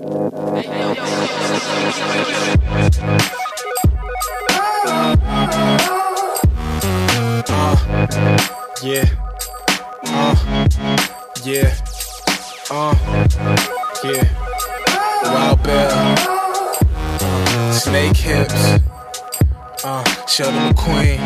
Uh, Yeah. Uh. Yeah. Uh. Yeah. Wild Bell. Snake hips. Uh. Sheldon McQueen.